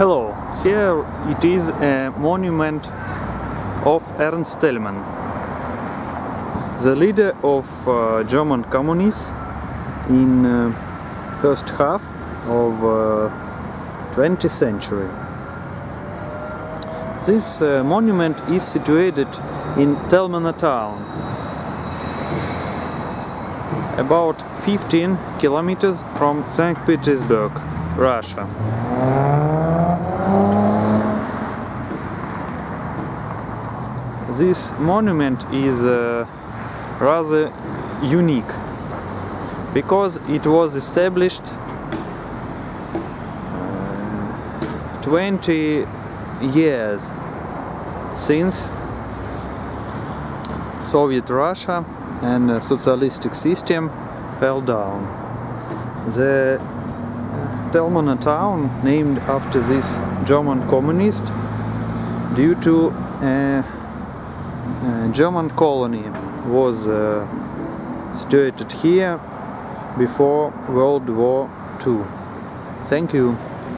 Hello, here it is a monument of Ernst Thälmann, the leader of uh, German communists in uh, first half of uh, 20th century. This uh, monument is situated in Thälmanna town, about 15 kilometers from St. Petersburg, Russia. This monument is uh, rather unique because it was established uh, 20 years since Soviet Russia and uh, socialistic system fell down. The uh, Thälmanna town named after this German communist due to a German colony was uh, situated here before World War II. Thank you.